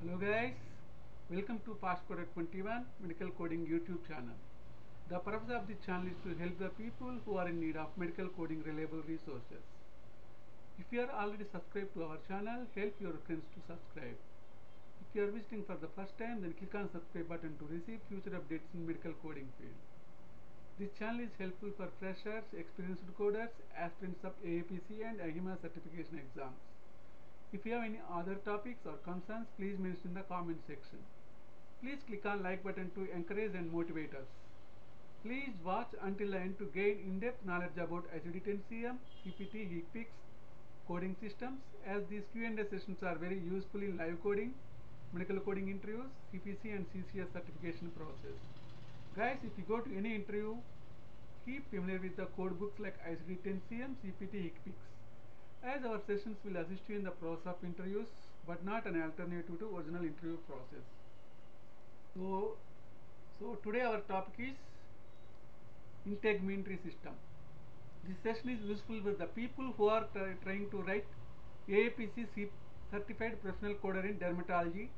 Hello guys, welcome to Fastcoder 21 Medical Coding YouTube channel. The purpose of this channel is to help the people who are in need of medical coding reliable resources. If you are already subscribed to our channel, help your friends to subscribe. If you are visiting for the first time, then click on subscribe button to receive future updates in medical coding field. This channel is helpful for freshers, experienced coders, aspirants of AAPC and AHIMA certification exams. If you have any other topics or concerns, please mention in the comment section. Please click on like button to encourage and motivate us. Please watch until the end to gain in-depth knowledge about ICD-10-CM, CPT, HCPCS, coding systems as these Q&A sessions are very useful in live coding, medical coding interviews, CPC and CCS certification process. Guys, if you go to any interview, keep familiar with the code books like ICD-10-CM, CPT, HCPCS as our sessions will assist you in the process of interviews but not an alternative to original interview process. So, so today our topic is integumentary system. This session is useful with the people who are trying to write AAPC C- Certified Professional Coder in Dermatology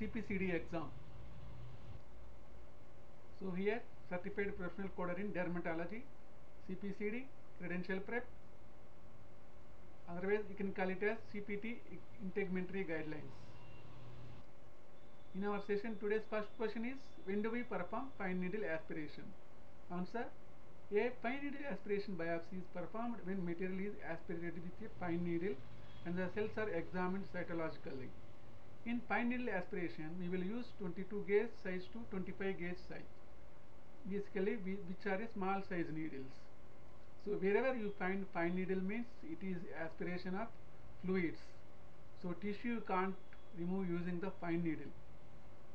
CPCD exam. So here Certified Professional Coder in Dermatology CPCD Credential Prep otherwise you can call it as CPT integumentary guidelines. In our session today's first question is when do we perform fine needle aspiration? Answer A fine needle aspiration biopsy is performed when material is aspirated with a fine needle and the cells are examined cytologically. In fine needle aspiration we will use 22 gauge size to 25 gauge size basically which are small size needles. So wherever you find fine needle means it is aspiration of fluids. So tissue you can't remove using the fine needle.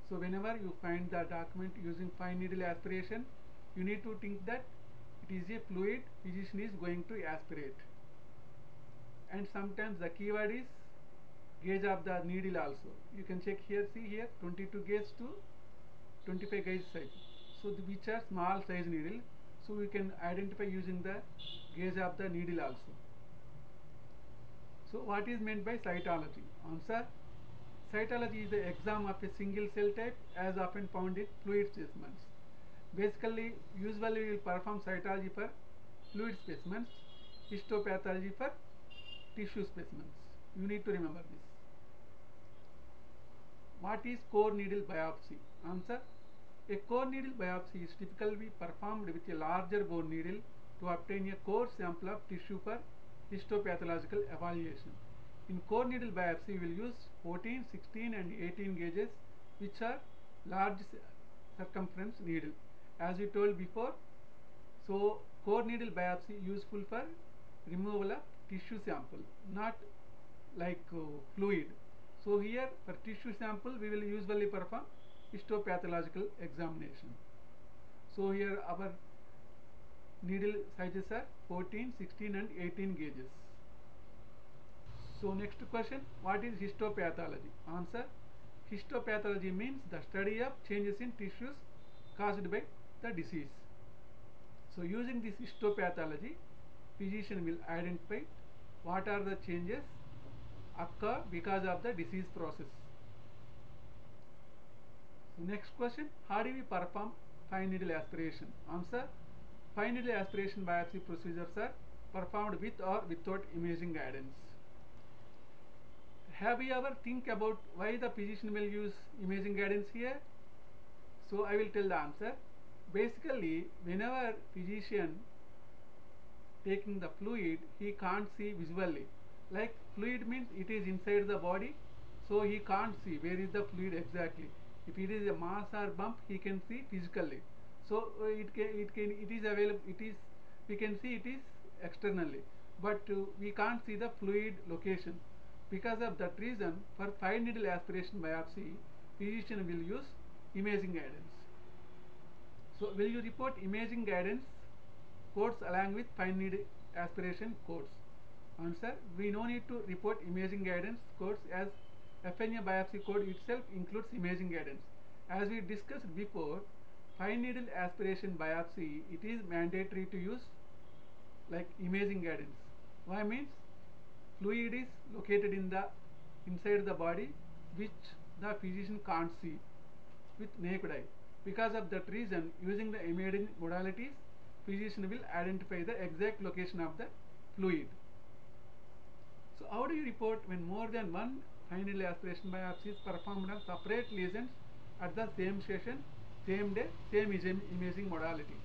So whenever you find the document using fine needle aspiration, you need to think that it is a fluid physician is going to aspirate. And sometimes the keyword is gauge of the needle also. You can check here, see here 22 gauge to 25 gauge size. So the, which are small size needle so we can identify using the gauge of the needle also. So what is meant by cytology? Answer Cytology is the exam of a single cell type as often found in fluid specimens. Basically, usually we will perform cytology for fluid specimens, histopathology for tissue specimens. You need to remember this. What is core needle biopsy? Answer a core needle biopsy is typically performed with a larger bore needle to obtain a core sample of tissue for histopathological evaluation. In core needle biopsy, we will use 14, 16 and 18 gauges which are large circumference needle. As we told before, so core needle biopsy useful for removal of tissue sample, not like uh, fluid. So here for tissue sample, we will usually perform histopathological examination. So here our needle sizes are 14, 16 and 18 gauges. So next question, what is histopathology? Answer, histopathology means the study of changes in tissues caused by the disease. So using this histopathology, physician will identify what are the changes occur because of the disease process. Next question, how do we perform fine needle aspiration? Answer, fine needle aspiration biopsy procedures are performed with or without imaging guidance. Have you ever think about why the physician will use imaging guidance here? So I will tell the answer. Basically, whenever physician taking the fluid, he can't see visually. Like fluid means it is inside the body, so he can't see where is the fluid exactly if it is a mass or bump he can see physically. So uh, it can it can it is available it is we can see it is externally. But uh, we can't see the fluid location. Because of that reason for fine needle aspiration biopsy physician will use imaging guidance. So will you report imaging guidance codes along with fine needle aspiration codes answer we no need to report imaging guidance codes as FNA biopsy code itself includes imaging guidance. As we discussed before, fine needle aspiration biopsy, it is mandatory to use like imaging guidance. Why means fluid is located in the inside the body which the physician can't see with naked eye. Because of that reason, using the imaging modalities, physician will identify the exact location of the fluid. So how do you report when more than one needle aspiration biopsy is performed on separate lesions at the same session, same day, same imaging modality?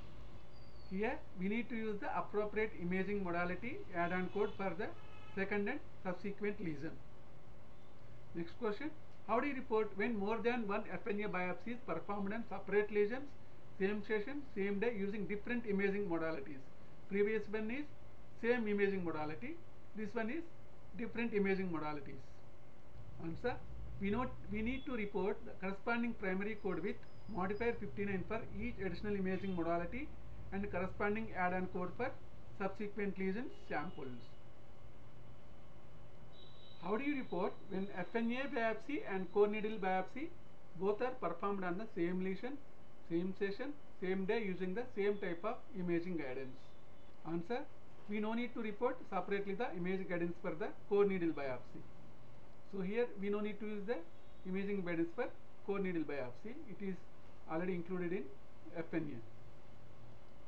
Here we need to use the appropriate imaging modality add-on code for the second and subsequent lesion. Next question. How do you report when more than one FNA biopsy is performed on separate lesions, same session, same day using different imaging modalities? Previous one is same imaging modality. This one is different imaging modalities. Answer. We, note, we need to report the corresponding primary code with modifier 59 for each additional imaging modality and corresponding add-on code for subsequent lesion samples. How do you report when FNA biopsy and core needle biopsy both are performed on the same lesion, same session, same day using the same type of imaging guidance? Answer. We no need to report separately the image guidance for the core needle biopsy. So here we no need to use the imaging guidance for core needle biopsy. It is already included in FNA.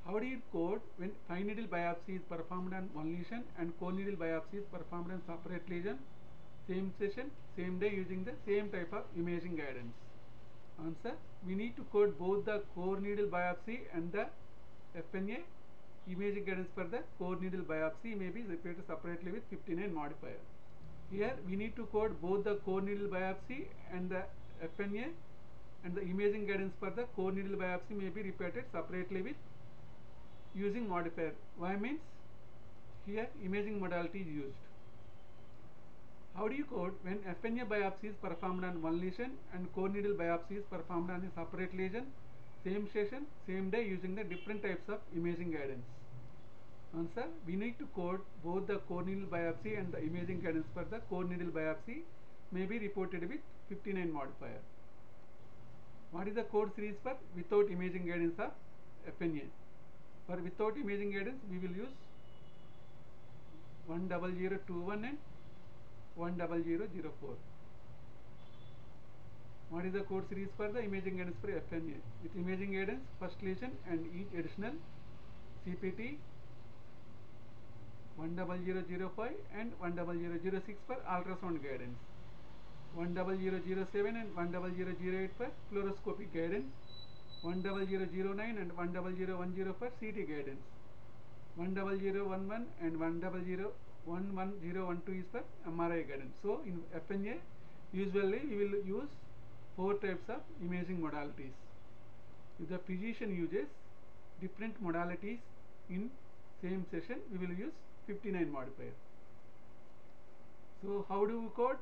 How do you code when fine needle biopsy is performed on one lesion and core needle biopsy is performed on separate lesion, same session, same day using the same type of imaging guidance? Answer. We need to code both the core needle biopsy and the FNA imaging guidance for the core needle biopsy may be repeated separately with 59 modifier. Here we need to code both the core needle biopsy and the FNA and the imaging guidance for the core needle biopsy may be repeated separately with using modifier. Y means here imaging modality is used. How do you code when FNA biopsy is performed on one lesion and core needle biopsy is performed on a separate lesion, same session, same day using the different types of imaging guidance? Answer. We need to code both the core needle biopsy and the imaging guidance for the core needle biopsy may be reported with 59 modifier. What is the code series for without imaging guidance of FNA? For without imaging guidance, we will use 10021 and 10004. What is the code series for the imaging guidance for FNA? With imaging guidance, first lesion and each additional CPT 10005 and 10006 for ultrasound guidance. 10007 and 10008 for fluoroscopic guidance. 10009 and 10010 for CT guidance. 10011 and 1001112 is for MRI guidance. So in FNA, usually we will use four types of imaging modalities. If the physician uses different modalities in same session, we will use 59 modifier. So how do we code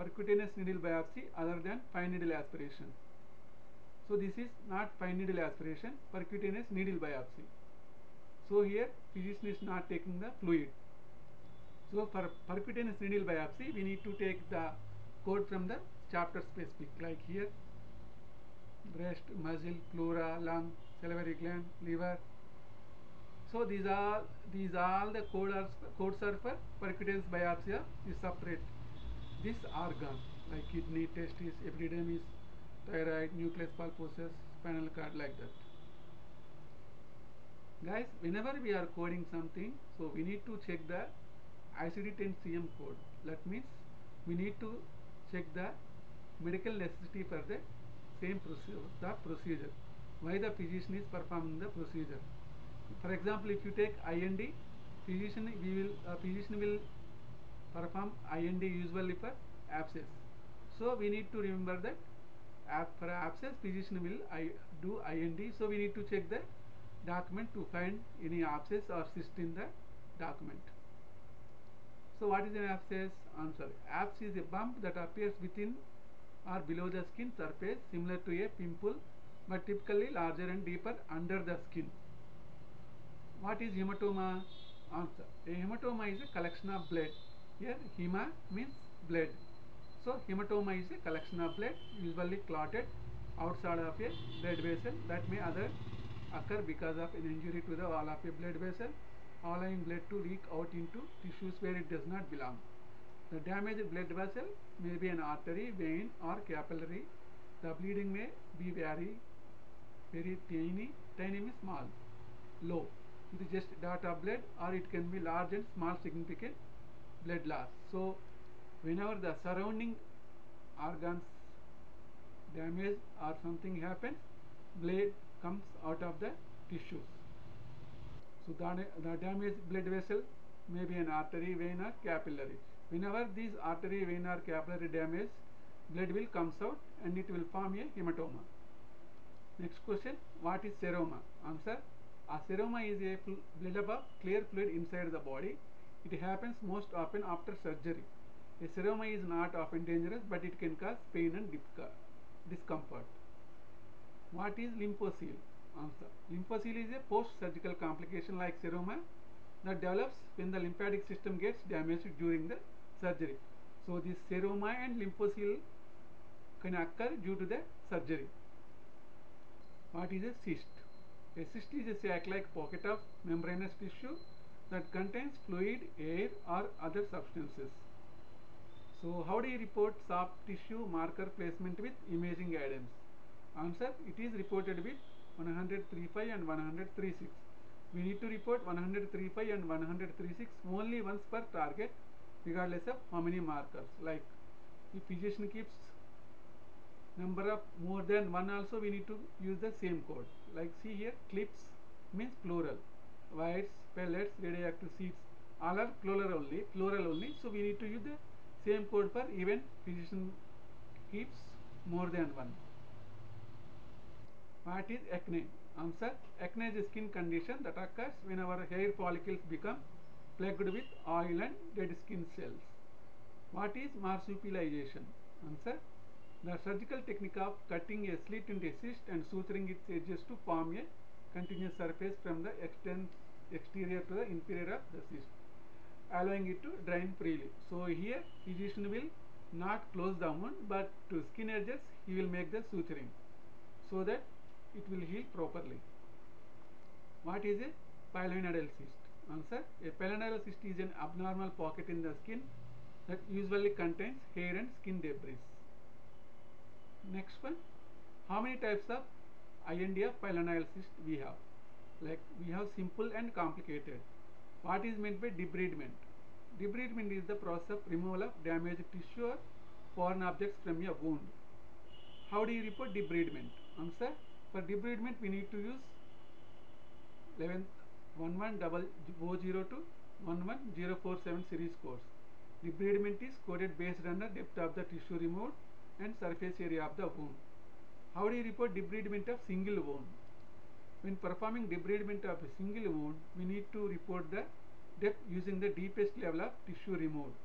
percutaneous needle biopsy other than fine needle aspiration? So this is not fine needle aspiration, percutaneous needle biopsy. So here physician is not taking the fluid. So for percutaneous needle biopsy, we need to take the code from the chapter specific like here breast, muscle, pleura, lung, salivary gland, liver. So these are these all the codes are, codes are for percutaneous biopsy is separate. This organ like kidney, testis, epididymis, thyroid, nucleus pulposus, spinal cord like that. Guys, whenever we are coding something, so we need to check the ICD-10 CM code. That means we need to check the medical necessity for the same procedure, the procedure. Why the physician is performing the procedure. For example, if you take I&D, physician we will uh, physician will perform I&D usually for abscess. So we need to remember that for abscess physician will I do IND. So we need to check the document to find any abscess or cyst in the document. So what is an abscess? Answer. Abscess is a bump that appears within or below the skin surface similar to a pimple but typically larger and deeper under the skin. What is hematoma? Answer. A hematoma is a collection of blood. Here hema means blood. So hematoma is a collection of blood usually clotted outside of a blood vessel that may other occur because of an injury to the wall of a blood vessel allowing blood to leak out into tissues where it does not belong. The damaged blood vessel may be an artery, vein or capillary. The bleeding may be very, very tiny, tiny means small, low. Is just of blood or it can be large and small significant blood loss. So whenever the surrounding organs damage or something happens, blood comes out of the tissues. So the, the damaged blood vessel may be an artery, vein or capillary. Whenever these artery, vein or capillary damage, blood will comes out and it will form a hematoma. Next question, what is seroma? Answer, a seroma is a buildup of clear fluid inside the body. It happens most often after surgery. A seroma is not often dangerous but it can cause pain and discomfort. What is lymphocele? Answer. Lymphocele is a post-surgical complication like seroma that develops when the lymphatic system gets damaged during the surgery. So this seroma and lymphocele can occur due to the surgery. What is a cyst? A cyst is a sac-like pocket of membranous tissue that contains fluid, air or other substances. So how do you report soft tissue marker placement with imaging guidance? Answer, it is reported with 103.5 and 103.6. We need to report 103.5 and 103.6 only once per target regardless of how many markers. Like if physician keeps number of more than one also we need to use the same code. Like see here clips means plural. Wires, pellets, radioactive seeds all are plural only, plural only. So we need to use the same code for even physician keeps more than one. What is acne? Answer Acne is a skin condition that occurs when our hair follicles become plagued with oil and dead skin cells. What is marsupialization? Answer The surgical technique of cutting a slit into a cyst and suturing its edges to form a continuous surface from the exterior to the interior of the cyst, allowing it to drain freely. So here physician will not close the wound but to skin edges he will make the suturing so that it will heal properly. What is a pilonidal cyst? Answer A pilonidal cyst is an abnormal pocket in the skin that usually contains hair and skin debris. Next one, how many types of IND of pilonidal cyst we have? Like we have simple and complicated. What is meant by debridement? Debridement is the process of removal of damaged tissue or foreign objects from a wound. How do you report debridement? Answer for debridement we need to use 11 11002 to 11047 series codes. Debridement is coded based on the depth of the tissue removed and surface area of the wound. How do you report debridement of single wound? When performing debridement of a single wound, we need to report the depth using the deepest level of tissue removed.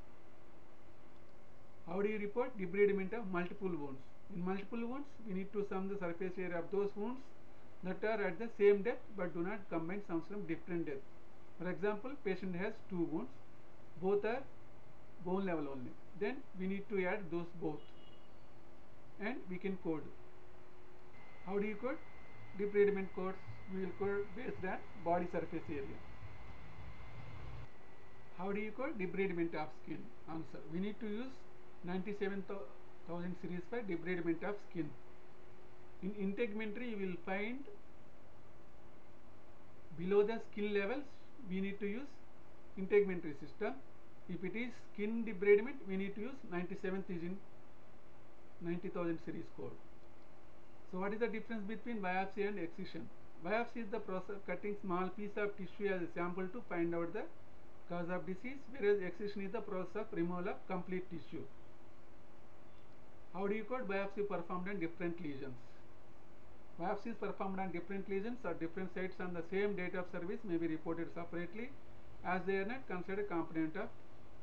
How do you report debridement of multiple wounds? In multiple wounds, we need to sum the surface area of those wounds that are at the same depth but do not combine sums from different depth. For example, patient has two wounds, both are bone level only. Then we need to add those both and we can code. How do you code? Debridement codes we will code based on body surface area. How do you code debridement of skin? Answer. We need to use 97,000 series for debridement of skin. In integumentary you will find below the skin levels we need to use integumentary system. If it is skin debridement we need to use 97th is in 90,000 series code. So what is the difference between biopsy and excision? Biopsy is the process of cutting small piece of tissue as a sample to find out the cause of disease whereas excision is the process of removal of complete tissue. How do you code biopsy performed on different lesions? Biopsies performed on different lesions or different sites on the same date of service may be reported separately as they are not considered a component of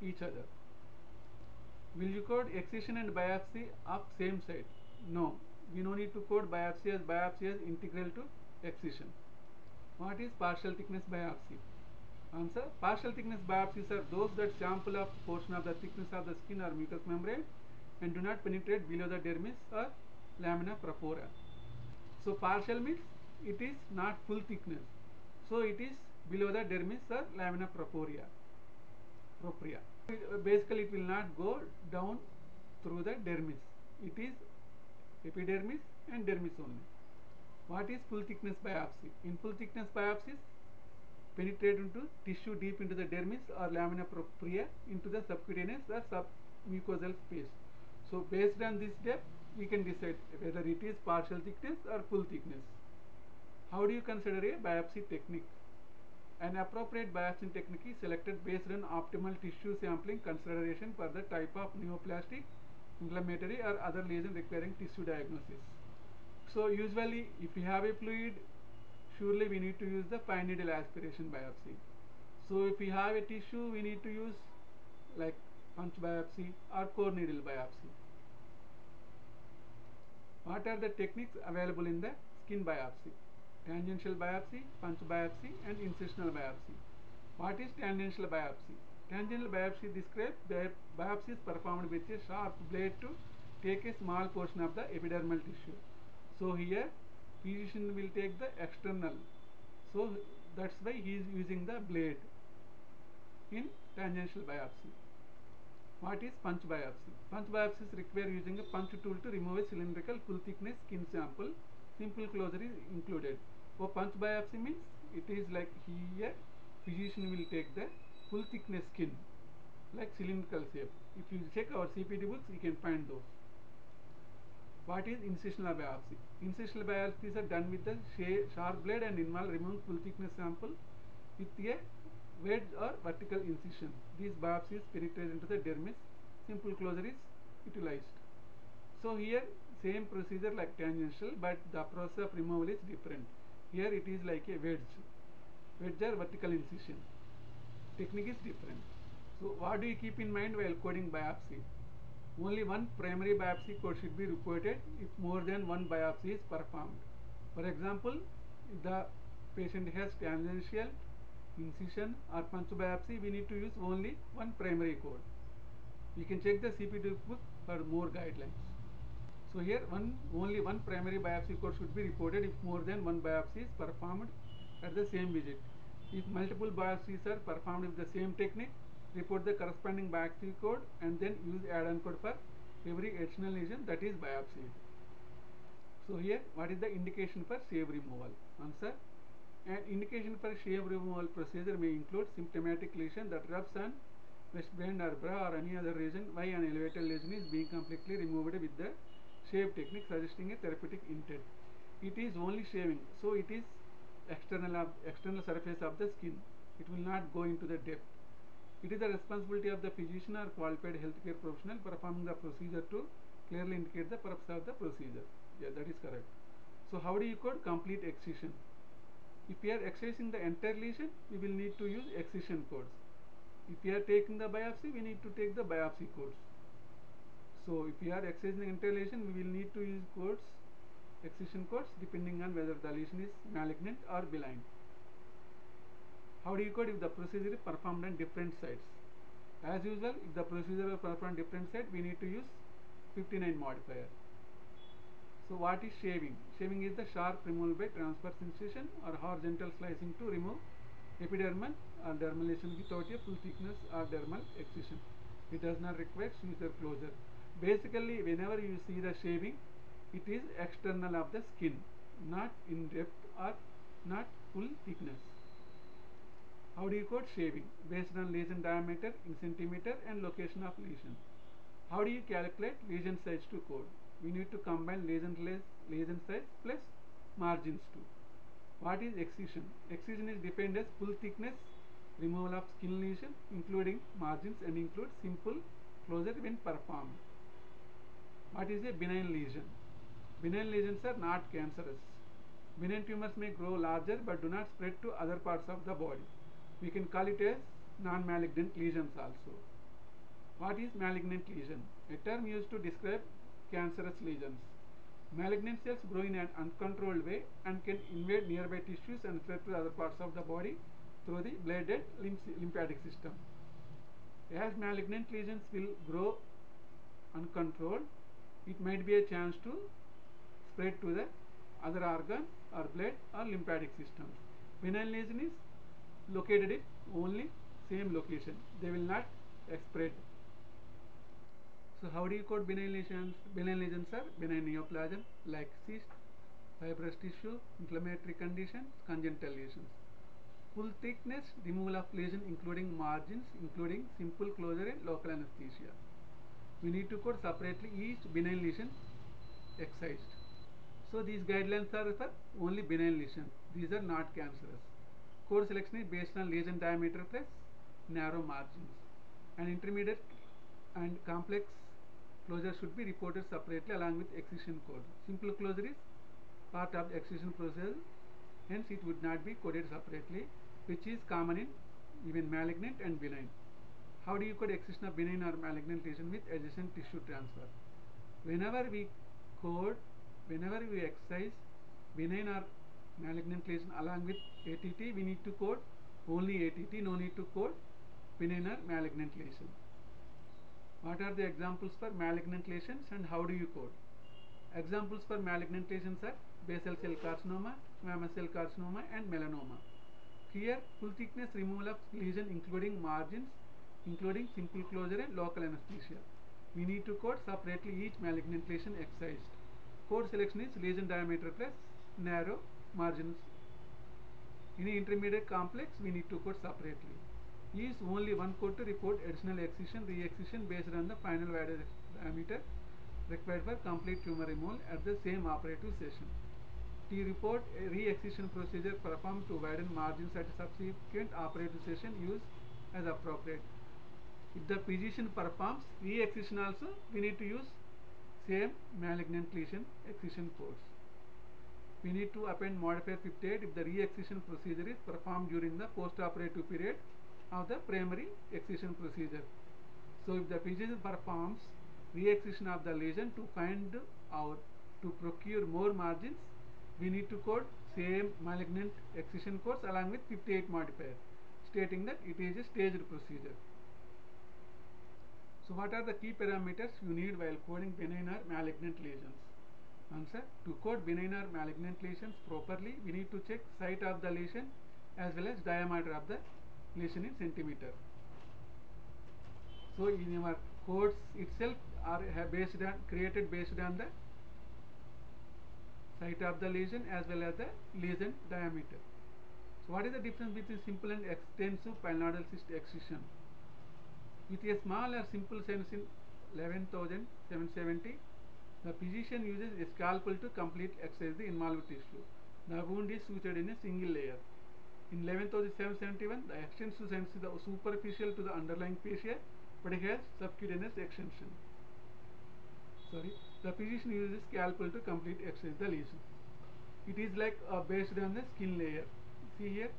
each other. Will you code excision and biopsy of same site? No. We no need to code biopsy as biopsy as integral to excision. What is partial thickness biopsy? Answer. Partial thickness biopsies are those that sample a portion of the thickness of the skin or mucous membrane and do not penetrate below the dermis or lamina propria. So partial means it is not full thickness. So it is below the dermis or lamina propria. propria. Basically it will not go down through the dermis. It is epidermis and dermis only. What is full thickness biopsy? In full thickness biopsies penetrate into tissue deep into the dermis or lamina propria into the subcutaneous or submucosal space. So based on this depth we can decide whether it is partial thickness or full thickness. How do you consider a biopsy technique an appropriate biopsy technique is selected based on optimal tissue sampling consideration for the type of neoplastic, inflammatory or other lesion requiring tissue diagnosis. So usually if we have a fluid, surely we need to use the fine needle aspiration biopsy. So if we have a tissue, we need to use like punch biopsy or core needle biopsy. What are the techniques available in the skin biopsy? Tangential biopsy, punch biopsy and incisional biopsy. What is tangential biopsy? Tangential biopsy describes the biopsy is performed with a sharp blade to take a small portion of the epidermal tissue. So here physician will take the external. So that's why he is using the blade in tangential biopsy. What is punch biopsy? Punch biopsies require using a punch tool to remove a cylindrical full thickness skin sample simple closure is included. For punch biopsy means it is like here physician will take the full thickness skin like cylindrical shape. If you check our CPT books you can find those. What is incisional biopsy? Incisional biopsies are done with the sharp blade and involve removing full thickness sample with a wedge or vertical incision. These biopsies penetrate into the dermis. Simple closure is utilized. So here same procedure like tangential but the process of removal is different here it is like a wedge. Wedge or vertical incision. Technique is different. So what do you keep in mind while coding biopsy? Only one primary biopsy code should be reported if more than one biopsy is performed. For example if the patient has tangential incision or punch biopsy we need to use only one primary code. You can check the CPT book for more guidelines so here one only one primary biopsy code should be reported if more than one biopsy is performed at the same visit. If multiple biopsies are performed with the same technique, report the corresponding biopsy code and then use add-on code for every additional lesion that is biopsy. So here what is the indication for shave removal? Answer. An indication for shave removal procedure may include symptomatic lesion that rubs on waistband or bra or any other region why an elevated lesion is being completely removed with the shave technique suggesting a therapeutic intent. It is only shaving, so it is external of, external surface of the skin. It will not go into the depth. It is the responsibility of the physician or qualified healthcare professional performing the procedure to clearly indicate the purpose of the procedure. Yeah, that is correct. So how do you code complete excision? If we are excising the entire lesion, we will need to use excision codes. If we are taking the biopsy, we need to take the biopsy codes. So if we are excising entire lesion, we will need to use codes, excision codes depending on whether the lesion is malignant or benign. How do you code if the procedure is performed on different sites? As usual, if the procedure is performed on different sites, we need to use 59 modifier. So what is shaving? Shaving is the sharp removal by transverse incision or horizontal slicing to remove epidermal or dermal lesion without a full thickness or dermal excision. It does not require suture closure. Basically, whenever you see the shaving, it is external of the skin, not in depth or not full thickness. How do you code shaving? Based on lesion diameter in centimeter and location of lesion. How do you calculate lesion size to code? We need to combine lesion, lesion size plus margins too. What is excision? Excision is defined as full thickness removal of skin lesion including margins and includes simple closure when performed. What is a benign lesion? Benign lesions are not cancerous. Benign tumors may grow larger but do not spread to other parts of the body. We can call it as non-malignant lesions also. What is malignant lesion? A term used to describe cancerous lesions. Malignant cells grow in an uncontrolled way and can invade nearby tissues and spread to other parts of the body through the bladed lymphatic system. As malignant lesions will grow uncontrolled, it might be a chance to spread to the other organ or blood or lymphatic system. Benign lesion is located in only same location. They will not spread. So how do you code benign lesions? Benign lesions are benign neoplasm like cyst, fibrous tissue, inflammatory conditions, congenital lesions. Full thickness, removal of lesion including margins, including simple closure and local anesthesia. We need to code separately each benign lesion excised. So these guidelines are for only benign lesions. These are not cancerous. Code selection is based on lesion diameter plus narrow margins. And intermediate and complex closure should be reported separately along with excision code. Simple closure is part of the excision process, hence it would not be coded separately, which is common in even malignant and benign. How do you code excision of benign or malignant lesion with adjacent tissue transfer? Whenever we code, whenever we excise benign or malignant lesion along with ATT, we need to code only ATT, no need to code benign or malignant lesion. What are the examples for malignant lesions and how do you code? Examples for malignant lesions are basal cell carcinoma, squamous cell carcinoma and melanoma. Here full thickness removal of lesion including margins, including simple closure and local anesthesia. We need to code separately each malignant lesion excised. Code selection is lesion diameter plus narrow margins. In intermediate complex, we need to code separately. Use only one code to report additional excision, re-excision based on the final diameter required for complete tumor removal at the same operative session. To report a re-excision procedure performed to widen margins at subsequent operative session use as appropriate. If the physician performs re-excision also, we need to use same malignant lesion excision codes. We need to append modifier 58 if the re-excision procedure is performed during the post-operative period of the primary excision procedure. So if the physician performs re-excision of the lesion to find out to procure more margins, we need to code same malignant excision codes along with 58 modifier stating that it is a staged procedure. So what are the key parameters you need while coding benign or malignant lesions? Answer, to code benign or malignant lesions properly, we need to check site of the lesion as well as diameter of the lesion in centimeter. So in our codes itself are based on created based on the site of the lesion as well as the lesion diameter. So what is the difference between simple and extensive pilonidal cyst excision? With a small or simple sinus in 11,770, the physician uses a scalpel to complete excise the involved tissue. The wound is sutured in a single layer. In 11,771, the extensive sinus is superficial to the underlying fascia, but it has subcutaneous extension. Sorry, the physician uses scalpel to complete excise the lesion. It is like uh, based on the skin layer. See here,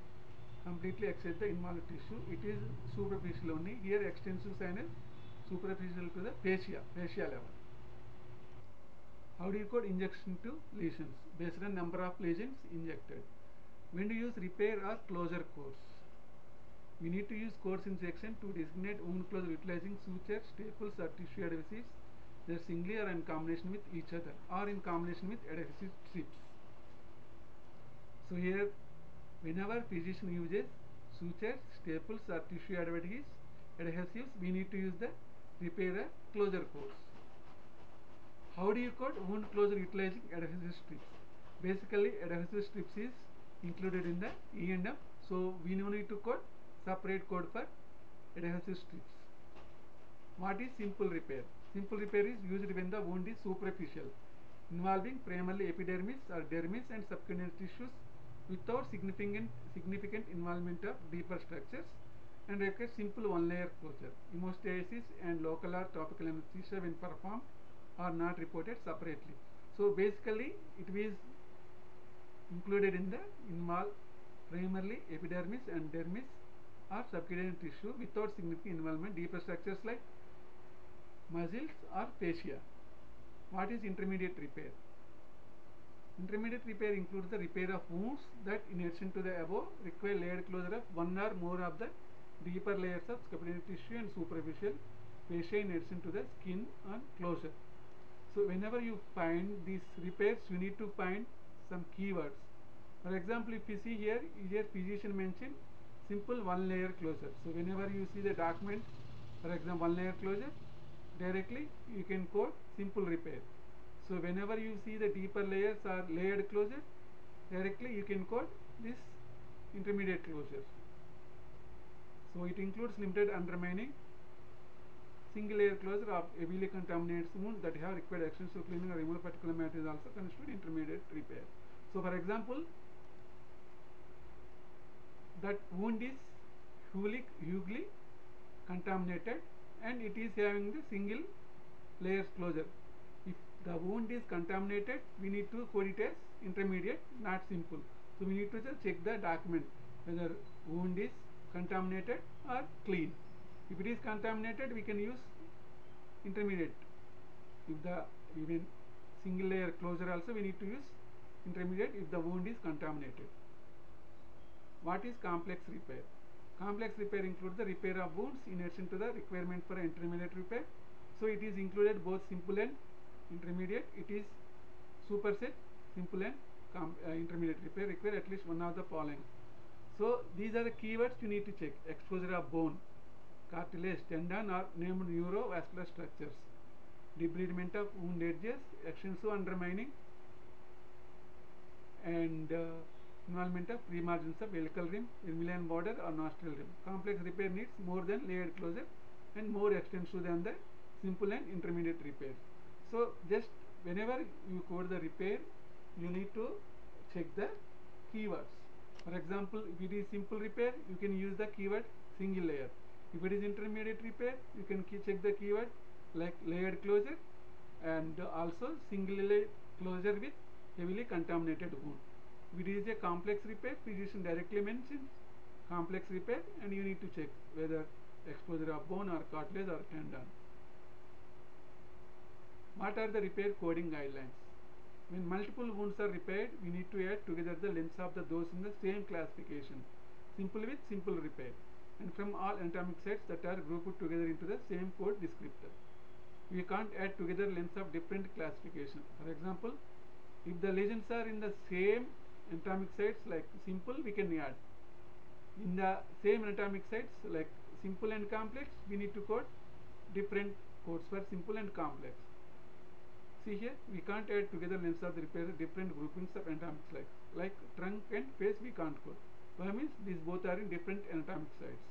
completely excise the involved tissue. It is superficial only. Here, extensive sign is superficial to the fascia, fascia level. How do you code injection to lesions? Based on number of lesions injected. When to use repair or closure course? We need to use course in section to designate wound closure utilizing sutures, staples or tissue adhesives they are singly or in combination with each other or in combination with adhesive strips. So here whenever physician uses sutures, staples or tissue adhesives, adhesives we need to use the repair closure codes. How do you code wound closure utilizing adhesive strips? Basically adhesive strips is included in the E&M so we no need to code separate code for adhesive strips. What is simple repair? Simple repair is used when the wound is superficial, involving primarily epidermis or dermis and subcutaneous tissues without significant, significant involvement of deeper structures and requires simple one layer closure. Hemostasis and local or topical anesthesia when performed are not reported separately. So basically it is included in the involve primarily epidermis and dermis or subcutaneous tissue without significant involvement deeper structures like muscles or fascia. What is intermediate repair? Intermediate repair includes the repair of wounds that in addition to the above require layered closure of one or more of the deeper layers of scapular tissue and superficial fascia in addition to the skin and closure. So whenever you find these repairs you need to find some keywords. For example if you see here here physician mentioned simple one layer closure. So whenever you see the document for example one layer closure directly you can code simple repair so whenever you see the deeper layers are layered closure directly you can call this intermediate closure. So it includes limited undermining single layer closure of heavily contaminated wound that have required extensive cleaning or removal particulate matter is also considered intermediate repair. So for example that wound is hugely, hugely contaminated and it is having the single layers closure the wound is contaminated. We need to code it as intermediate not simple. So we need to just check the document whether wound is contaminated or clean. If it is contaminated we can use intermediate. If the even single layer closure also we need to use intermediate if the wound is contaminated. What is complex repair? Complex repair includes the repair of wounds in addition to the requirement for intermediate repair. So it is included both simple and intermediate it is superset simple and uh, intermediate repair require at least one of the following so these are the keywords you need to check exposure of bone cartilage tendon or named neurovascular structures debridement of wound edges extensive undermining and uh, involvement of pre-margins of helical rim, vermilion border or nostril rim. Complex repair needs more than layered closure and more extensive than the simple and intermediate repairs. So just whenever you code the repair, you need to check the keywords. For example, if it is simple repair, you can use the keyword single layer. If it is intermediate repair, you can check the keyword like layered closure and also single layer closure with heavily contaminated wound. If it is a complex repair, physician directly mentions complex repair and you need to check whether exposure of bone or cartilage or tendon. What are the repair coding guidelines? When multiple wounds are repaired, we need to add together the lengths of the those in the same classification, simple with simple repair, and from all anatomic sets that are grouped together into the same code descriptor. We can't add together lengths of different classification. For example, if the lesions are in the same anatomic sites like simple, we can add. In the same anatomic sites like simple and complex, we need to code different codes for simple and complex. See here, we can't add together lengths of the different groupings of anatomic sites. Like trunk and face, we can't code. Why means these both are in different anatomic sites.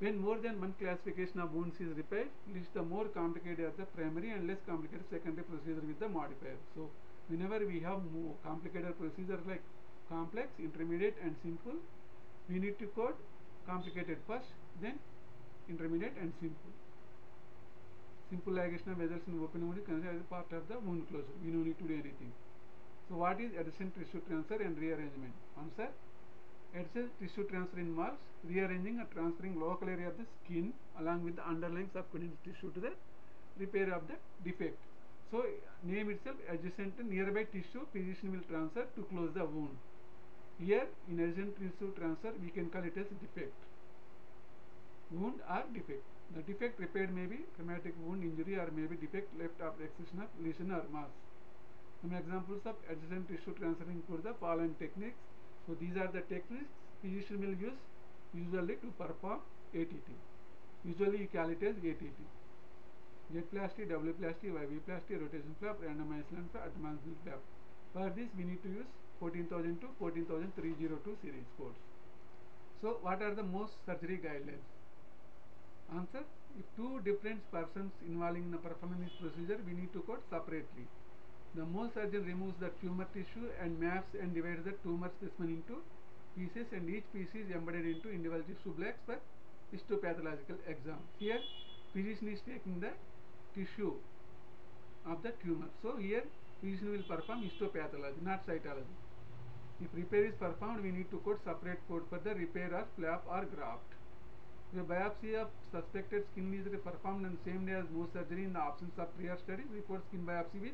When more than one classification of wounds is repaired, list the more complicated are the primary and less complicated secondary procedure with the modifier. So, whenever we have more complicated procedures like complex, intermediate and simple, we need to code complicated first, then intermediate and simple. Simple ligation of vessels in open wound is considered as part of the wound closure. We don't need to do anything. So, what is adjacent tissue transfer and rearrangement? Answer Adjacent tissue transfer involves rearranging or transferring local area of the skin along with the underlying subcutaneous tissue to the repair of the defect. So, name itself adjacent nearby tissue physician will transfer to close the wound. Here, in adjacent tissue transfer, we can call it as defect. Wound or defect. The defect repaired may be traumatic wound injury or may be defect left after excision of lesion or mass. Some examples of adjacent tissue transfer include the following techniques. So these are the techniques physician will use usually to perform ATT. Usually you call it as ATT. Z-plasty, W-plasty, YV-plasty, rotation flap, randomized line flap, advanced flap. For this we need to use 14000 to 14302 series codes. So what are the most surgery guidelines? Answer, if two different persons involving in performing this procedure, we need to code separately. The Mohs surgeon removes the tumor tissue and maps and divides the tumor specimen into pieces and each piece is embedded into individual tissue blocks for histopathological exam. Here, physician is taking the tissue of the tumor. So, here physician will perform histopathology, not cytology. If repair is performed, we need to code separate code for the repair or flap or graft. The biopsy of suspected skin is performed on the same day as Mohs surgery in the absence of prior study. Code skin biopsy with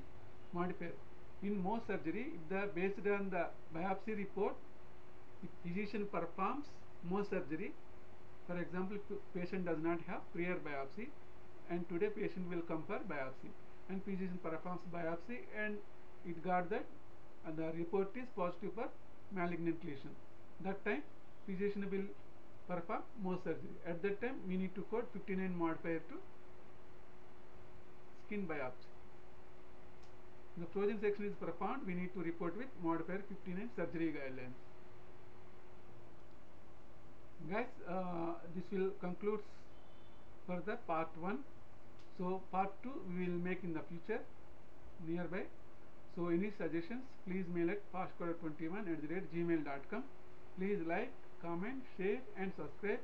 modifier. In Mohs surgery, if the based on the biopsy report, physician performs Mohs surgery, for example, patient does not have prior biopsy, and today patient will come for biopsy, and physician performs biopsy, and it got that, and the report is positive for malignant lesion. That time, physician will perform Mohs surgery. At that time, we need to code 59 modifier to skin biopsy. The frozen section is performed, we need to report with modifier 59 surgery guidelines. Guys, uh, this will concludes for the part 1. So part 2 we will make in the future nearby. So any suggestions, please mail at fastcoder21 at the rate gmail.com. Please like, comment, share and subscribe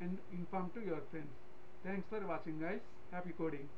and inform to your friends. Thanks for watching guys. Happy coding.